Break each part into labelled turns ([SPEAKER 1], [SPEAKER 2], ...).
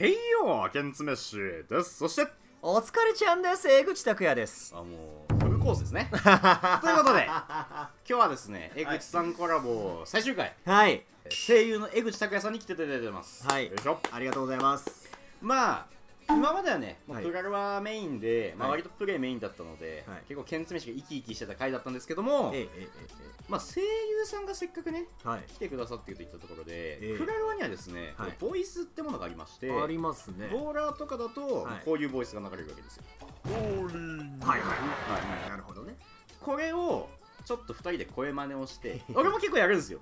[SPEAKER 1] へいよケンツメッシュです。そして
[SPEAKER 2] お疲れちゃんです。江口拓也です。
[SPEAKER 1] あもうフルコースですね。ということで今日はですね江口さんコラボ最終回。
[SPEAKER 2] はい。
[SPEAKER 1] 声優の江口拓也さんに来ていただいてます。
[SPEAKER 2] はい。
[SPEAKER 1] よいしょ。
[SPEAKER 2] ありがとうございます。
[SPEAKER 1] まあ今まではね、まあ
[SPEAKER 2] はい
[SPEAKER 1] プラルはメインで、まあ、
[SPEAKER 2] はい
[SPEAKER 1] 割とプレイメインだったので、
[SPEAKER 2] はい。
[SPEAKER 1] 結構ケンツメッシュが生き生きしてた回だったんですけども
[SPEAKER 2] ええええ
[SPEAKER 1] まあ、声優さんがせっかくね
[SPEAKER 2] ええはい。
[SPEAKER 1] 来てくださっているといったところで、
[SPEAKER 2] え
[SPEAKER 1] ラルワにはですね、
[SPEAKER 2] はい。
[SPEAKER 1] ボイスってものがありまして
[SPEAKER 2] ありますね。
[SPEAKER 1] ボーラーとかだと、
[SPEAKER 2] はい。
[SPEAKER 1] こういうボイスが流れるわけですよ。
[SPEAKER 2] はいはいはい。なるほどね。
[SPEAKER 1] これをちょっと2人で声真似をして 俺も結構やるんですよ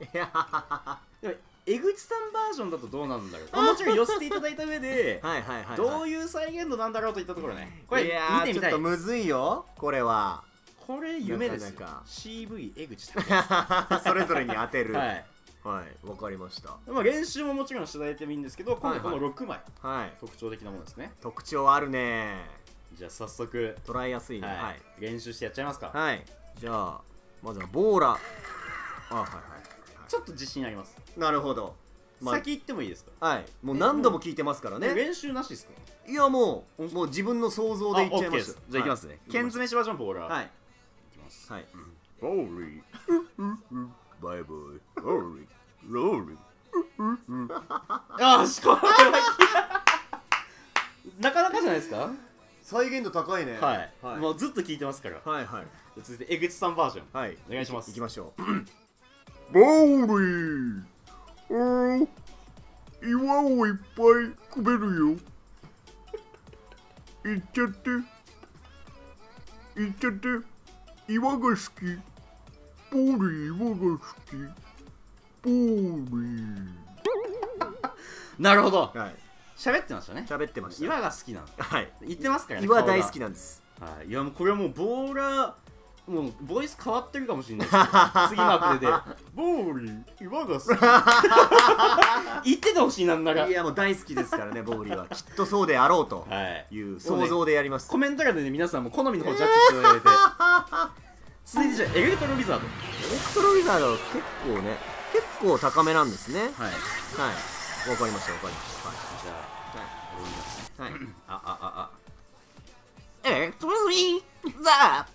[SPEAKER 1] 江口さんバージョンだとどうなんだろう？もちろん寄せていただいた上で
[SPEAKER 2] いはいはいはい。
[SPEAKER 1] どういう再現度なんだろうといったところね。これ見てみたい。
[SPEAKER 2] ちょっとむずいよこれは。
[SPEAKER 1] これ夢ですよ。CV 江口さ
[SPEAKER 2] それぞれに当てる。
[SPEAKER 1] んはい。
[SPEAKER 2] はいわかりました。
[SPEAKER 1] まあ、練習ももちろんしていただいてもいいんですけど今回この
[SPEAKER 2] はい
[SPEAKER 1] 6枚、
[SPEAKER 2] はい。
[SPEAKER 1] 特徴的なものですね。
[SPEAKER 2] 特徴あるね。
[SPEAKER 1] じゃあ早速、
[SPEAKER 2] 捉えやすいね。
[SPEAKER 1] はい。
[SPEAKER 2] はい。
[SPEAKER 1] 練習してやっちゃいますか、
[SPEAKER 2] はい。じゃあまずはボーラ。あはいはい
[SPEAKER 1] ちょっと自信あります、
[SPEAKER 2] なるほど。まあ
[SPEAKER 1] 先行ってもいいですか？
[SPEAKER 2] はい。もう何度も聞いてますからね。
[SPEAKER 1] 練習なしですか？
[SPEAKER 2] いやもうもう自分の想像で言っちゃいま
[SPEAKER 1] す。じゃあいきますね、ケンズ飯バージョンボーラー、
[SPEAKER 2] はい。
[SPEAKER 1] いきます。
[SPEAKER 2] はい。
[SPEAKER 1] ボーリーバイバイボーリーローリーあーしこなかなかじゃないですか？
[SPEAKER 2] 再現度高いね。
[SPEAKER 1] はい、
[SPEAKER 2] はい。
[SPEAKER 1] もうずっと聞いてますから。
[SPEAKER 2] はいはい。
[SPEAKER 1] 続いて江口さんバージョン。
[SPEAKER 2] はい。
[SPEAKER 1] お願いします。
[SPEAKER 2] いきましょう
[SPEAKER 3] ボーリー。おー岩をいっぱいくべるよ。いっちゃって。いっちゃって。岩が好き。ボーリー岩が好き。ボーリー。
[SPEAKER 1] なるほど。
[SPEAKER 2] はい。
[SPEAKER 1] 喋ってましたね。
[SPEAKER 2] 喋ってました。
[SPEAKER 1] 岩が好きなの
[SPEAKER 2] はい。
[SPEAKER 1] 言ってますからね
[SPEAKER 2] 岩大好き
[SPEAKER 1] な
[SPEAKER 2] なんです。
[SPEAKER 1] はい。いやもうこれはもうボーラーもうボイス変わってるかもしれないです 次のアプリで「ボーリー岩が好き」言っててほしいなんなら。
[SPEAKER 2] いやもう大好きですからねボーリーは。きっとそうであろうと
[SPEAKER 1] はい。
[SPEAKER 2] いう想像でやります。
[SPEAKER 1] コメント欄でね皆さんも好みの方ジャッジしていただいて。続いてじゃあエレクトロウィザード。
[SPEAKER 2] エレクトロウィザードは結構ね結構高めなんですね。
[SPEAKER 1] はい。
[SPEAKER 2] はい。わかりましたわかりました。はい。
[SPEAKER 1] じゃあ俺見ますね
[SPEAKER 2] はい。
[SPEAKER 1] ああああ。
[SPEAKER 4] Electricity, that,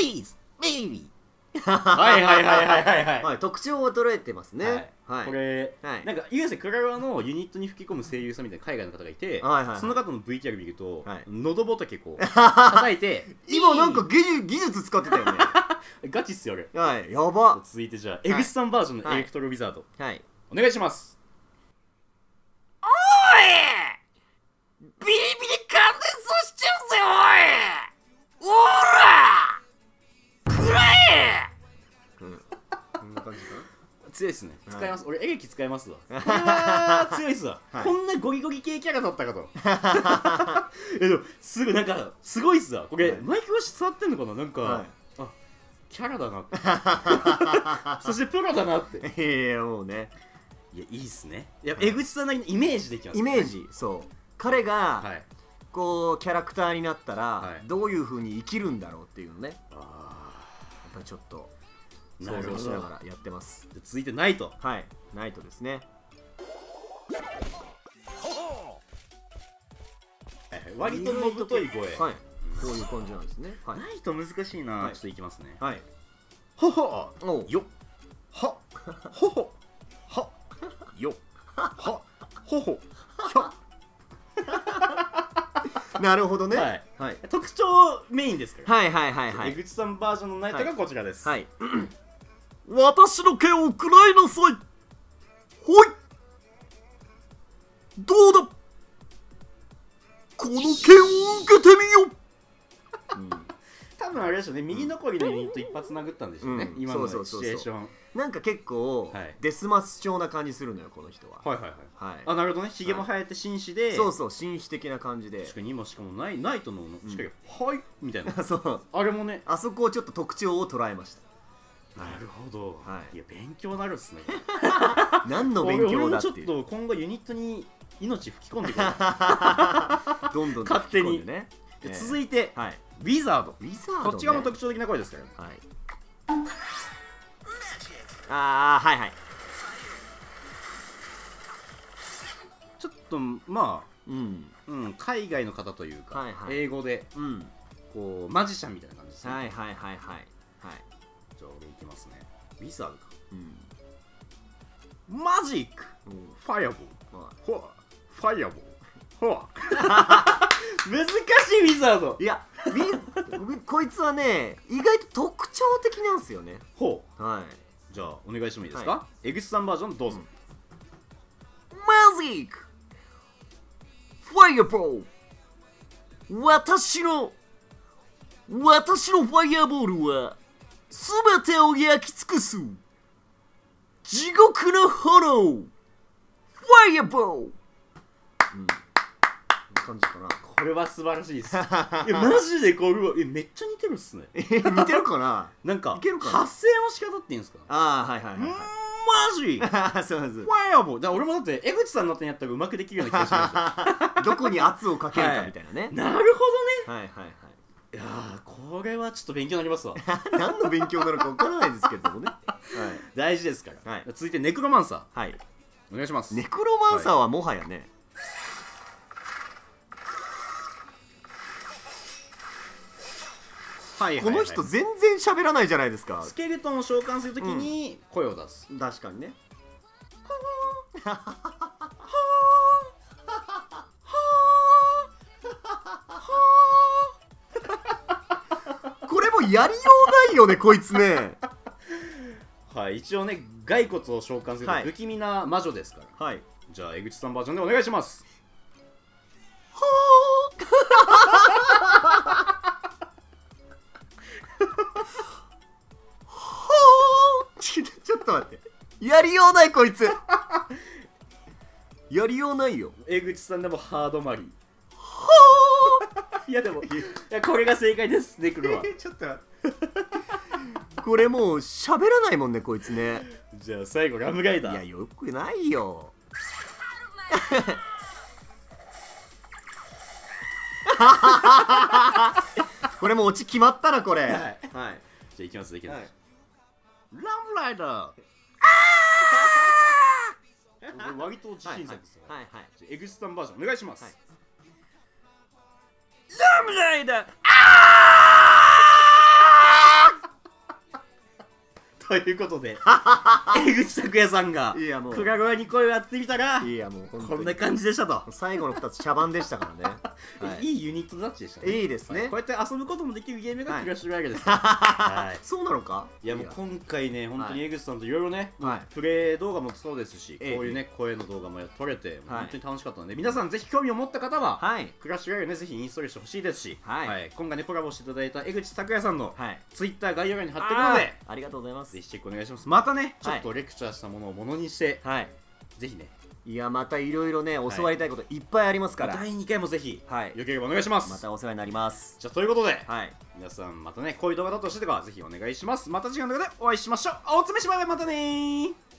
[SPEAKER 4] Elise, baby.
[SPEAKER 1] はいはいはいはいはいはい。
[SPEAKER 2] はい、特徴を捉えてますね。はい。
[SPEAKER 1] これ、
[SPEAKER 2] はい。
[SPEAKER 1] なんかゆるクラロワのユニットに吹き込む声優さんみたいな海外の方がいて、
[SPEAKER 2] はいはいはい。
[SPEAKER 1] その方の VTR 見ると、
[SPEAKER 2] はい。
[SPEAKER 1] 喉仏こう 叩いて
[SPEAKER 2] 今なんか技術技術使ってたよね。
[SPEAKER 1] ガチっすよ俺
[SPEAKER 2] はい、やば。
[SPEAKER 1] 続いてじゃあ江口さんバージョンのエレクトロウィザード、
[SPEAKER 2] はい。
[SPEAKER 1] お願いします。
[SPEAKER 4] ビリビリ感電装しちゃうぜ、おい!おら
[SPEAKER 1] 強いっすね。
[SPEAKER 2] はい。
[SPEAKER 1] 使います、俺エレキ使いますわ。これは強いっすわ、
[SPEAKER 2] はい。
[SPEAKER 1] こんなゴリゴリ系キャラだったかと。えでもすぐなんかすごいっすわ。これ、
[SPEAKER 2] はい。
[SPEAKER 1] マイク越し伝わってんのかな？なんか、
[SPEAKER 2] はい。
[SPEAKER 1] あキャラだなって。そしてプロだなって。
[SPEAKER 2] いやいや、もうね。
[SPEAKER 1] いやいいっすね。やっぱ江口さんなりのイメージできます。
[SPEAKER 2] イメージ、そう。彼が、
[SPEAKER 1] はい。
[SPEAKER 2] こう、キャラクターになったら、
[SPEAKER 1] はい。
[SPEAKER 2] どういう風に生きるんだろうっていうのね。やっ
[SPEAKER 1] あ
[SPEAKER 2] ぱりちょっと、想像しなが
[SPEAKER 1] ど
[SPEAKER 2] らやってます。
[SPEAKER 1] で続いてナイト
[SPEAKER 2] はい。ナイトですね。
[SPEAKER 1] 割とのぶとい声、
[SPEAKER 2] はい。こういう感じなんですね。はい。
[SPEAKER 1] ナイト難しいな、
[SPEAKER 2] はい
[SPEAKER 1] ちょっといきますね
[SPEAKER 2] はい。
[SPEAKER 1] ほほよはほほはよはほほ
[SPEAKER 2] なるほどね。
[SPEAKER 1] はい
[SPEAKER 2] はい。
[SPEAKER 1] 特徴メインですから、
[SPEAKER 2] はいはいはいはい。
[SPEAKER 1] 江口さんバージョンのナイトがこちらです、
[SPEAKER 2] はい。
[SPEAKER 3] 私の剣をくらいなさい。ほい。どうだ。この剣を受けてみよ
[SPEAKER 1] 多分あれでしょうね。右残りのユニット一発殴ったんでしょうね、
[SPEAKER 2] うん。
[SPEAKER 1] 今のシチュエーション。
[SPEAKER 2] なんか結構、
[SPEAKER 1] はい。
[SPEAKER 2] デスマス調な感じするのよこの人は。
[SPEAKER 1] はいはいはい。
[SPEAKER 2] はい。
[SPEAKER 1] あなるほどね。ひげも生えて紳士で、
[SPEAKER 2] そうそう紳士的な感じで。
[SPEAKER 1] 確かに今しかもナイナイトのしかも、はいみたいな。
[SPEAKER 2] そう。
[SPEAKER 1] あれもね。
[SPEAKER 2] あそこをちょっと特徴を捉えまし
[SPEAKER 1] なるほど、
[SPEAKER 2] はい。
[SPEAKER 1] いや勉強になるっすね。
[SPEAKER 2] た 何の勉強だ
[SPEAKER 1] 俺俺もちょっ
[SPEAKER 2] っていう
[SPEAKER 1] と今後ユニットに命吹き込んでいこう
[SPEAKER 2] どんどん
[SPEAKER 1] 勝手に
[SPEAKER 2] 吹き込んでね、
[SPEAKER 1] 続いて、
[SPEAKER 2] はい。
[SPEAKER 1] ウィザード。
[SPEAKER 2] ウィザード、ね、
[SPEAKER 1] こっち側も特徴的な声ですから
[SPEAKER 2] はい。ああはいはい。
[SPEAKER 1] ちょっとまあ
[SPEAKER 2] うん。
[SPEAKER 1] うん、海外の方というか、
[SPEAKER 2] はいはい。
[SPEAKER 1] 英語で
[SPEAKER 2] うん。
[SPEAKER 1] こうマジシャンみたいな感じですね、
[SPEAKER 2] はいはいはいはい。はい
[SPEAKER 1] じゃあ俺いきますね。ウィザードか。
[SPEAKER 2] うん。
[SPEAKER 1] マジック。
[SPEAKER 2] うん。
[SPEAKER 1] ファイアボー。
[SPEAKER 2] まあ
[SPEAKER 1] ほわファイアボー。ほわ 難しいウィザード。
[SPEAKER 2] いやみ こいつはね意外と特徴的なんですよね。
[SPEAKER 1] ほ
[SPEAKER 2] は
[SPEAKER 1] うじゃあお願いしてもいいですか、
[SPEAKER 2] は
[SPEAKER 1] 江口さんバージョンどうぞ、
[SPEAKER 2] マジック。ファイアボー。ル私の私のファイアボールは全てを焼き尽くす。地獄の炎。ファイアボールうん感じかな。
[SPEAKER 1] これは素晴らしいです。いやマジでこれはえめっちゃ似てるっすね。
[SPEAKER 2] え 似てるかな？
[SPEAKER 1] なんか
[SPEAKER 2] いけるかな？
[SPEAKER 1] 発声の仕方っていうんですか？
[SPEAKER 2] ああはいはいはい、
[SPEAKER 1] マジ？フ
[SPEAKER 2] はい、そうです。
[SPEAKER 1] ァイアボールだ俺もだって江口さんの手にやったらうまくできるような気がしま
[SPEAKER 2] どこに圧をかけるかみたいなね、
[SPEAKER 1] すなるほどね。
[SPEAKER 2] はい、はいはい
[SPEAKER 1] いやーこれはちょっと勉強になりますわ。
[SPEAKER 2] 何の勉強なのか分からないですけれどもね。はい。
[SPEAKER 1] 大事ですから、
[SPEAKER 2] はい。
[SPEAKER 1] 続いてネクロマンサ
[SPEAKER 2] はい。
[SPEAKER 1] ーお願いします。
[SPEAKER 2] ネクロマンサーはもはやね、
[SPEAKER 1] はいはいはい。
[SPEAKER 2] この人全然喋らないじゃないですか。
[SPEAKER 1] スケルトンを召喚するときに声を出す、
[SPEAKER 2] 確かにねやりようないよねこいつね。
[SPEAKER 1] はい一応ね骸骨を召喚する不気味な魔女ですから、
[SPEAKER 2] はい。
[SPEAKER 1] じゃあ江口さんバージョンでお願いします。
[SPEAKER 2] ちょちょっと待って。やりようないこいつ。やりようないよ。
[SPEAKER 1] 江口さんでもハードマリいやでもいやこれが正解ですネクロは。
[SPEAKER 2] ちょっと待って。これもう喋らないもんねこいつね。
[SPEAKER 1] じゃあ最後ラムライ
[SPEAKER 2] い
[SPEAKER 1] ダー
[SPEAKER 2] やよくないよ。これもうオチ決まったなこれ。
[SPEAKER 1] はい。
[SPEAKER 2] はい。
[SPEAKER 1] じゃあいきますいきます、
[SPEAKER 2] はい
[SPEAKER 1] ラムライダー。割と自信作ですよ、
[SPEAKER 2] はいはい
[SPEAKER 1] じゃあ江口さんバージョンお願いします、
[SPEAKER 2] はい
[SPEAKER 1] ラムライダー。ということで江口拓也さんが
[SPEAKER 2] いやもう。
[SPEAKER 1] クに声をやってみたら
[SPEAKER 2] いやもう
[SPEAKER 1] こんな感じでしたと、
[SPEAKER 2] 最後の2つ茶番でしたからね、はい。
[SPEAKER 1] い、いユニットタッチでしたね。
[SPEAKER 2] いいですね。
[SPEAKER 1] こうやって遊ぶこともできるゲームが
[SPEAKER 2] はい。
[SPEAKER 1] クラッシュロイヤルです。から、はい。
[SPEAKER 2] そうなのか？
[SPEAKER 1] いやもう今回ね、本当に
[SPEAKER 2] は
[SPEAKER 1] 江口さんといろいろね、
[SPEAKER 2] はい。
[SPEAKER 1] プレイ動画もそうですし、
[SPEAKER 2] ええ。
[SPEAKER 1] こういうね、声の動画も撮れて、
[SPEAKER 2] はい。
[SPEAKER 1] 本当に楽しかったので、皆さんぜひ興味を持った方は、
[SPEAKER 2] はい。
[SPEAKER 1] クラッシュロイヤルね、ぜひインストールしてほしいですし、
[SPEAKER 2] はい。
[SPEAKER 1] 今回ね、コラボしていただいた江口拓也さんの
[SPEAKER 2] はい。
[SPEAKER 1] ツイッター概要欄に貼っておくので、
[SPEAKER 2] ありがとうございます。
[SPEAKER 1] ぜひチェックお願いします。またね、ちょ
[SPEAKER 2] はい。
[SPEAKER 1] っとレクチャーしたものをものにして、
[SPEAKER 2] はい。
[SPEAKER 1] ぜひね、
[SPEAKER 2] いやまたいろいろね
[SPEAKER 1] い
[SPEAKER 2] 教わりたいこといっぱいありますから、
[SPEAKER 1] 第2回もぜひ、
[SPEAKER 2] はい
[SPEAKER 1] よければお願いします。
[SPEAKER 2] またお世話になります
[SPEAKER 1] じゃあ、ということで、
[SPEAKER 2] はい
[SPEAKER 1] 皆さんまたね、こういう動画だとしてか、ぜひお願いします。また次回の動画でお会いしましょう。おつめしまいまたねー